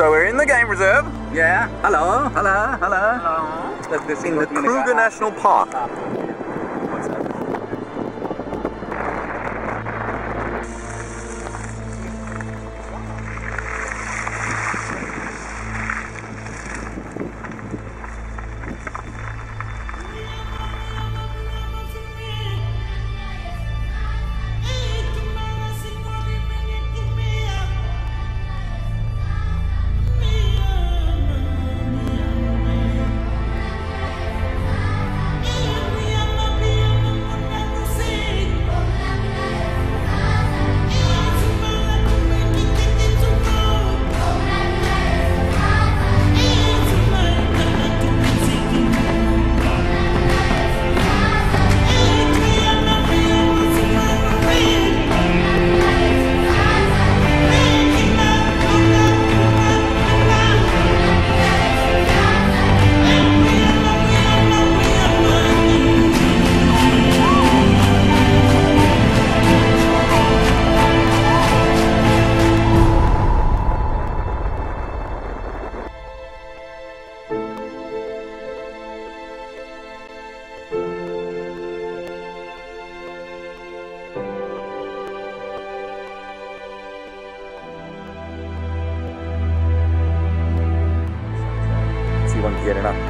So we're in the game reserve Yeah. Hello. Hello. Hello. Hello. Let's go see in the what we're gonna Kruger. National Park. See one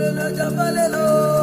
Hallelujah, hallelujah.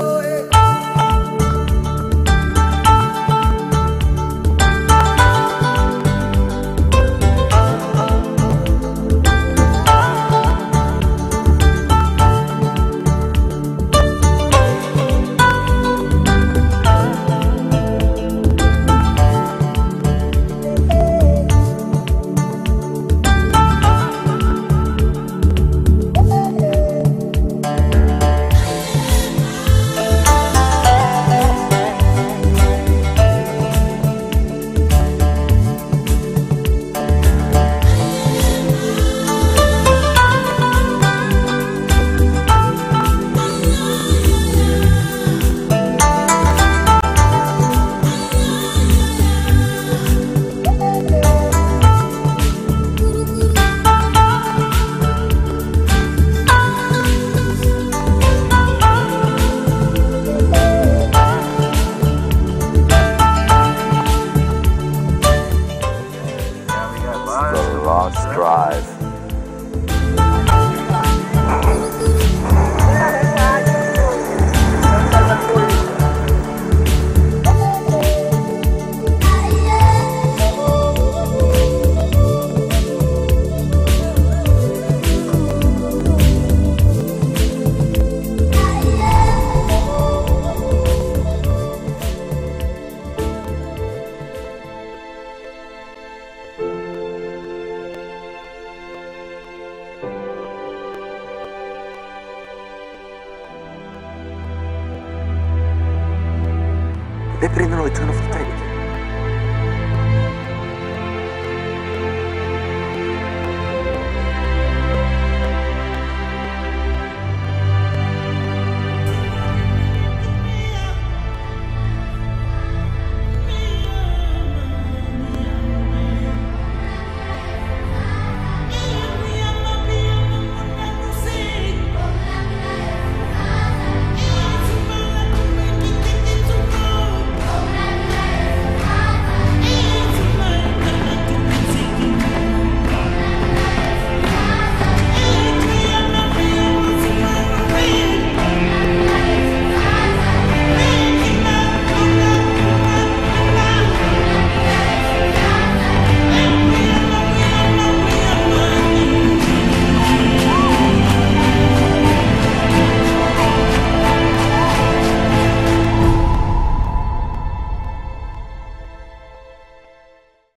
Deprendendo 8 anos, falei,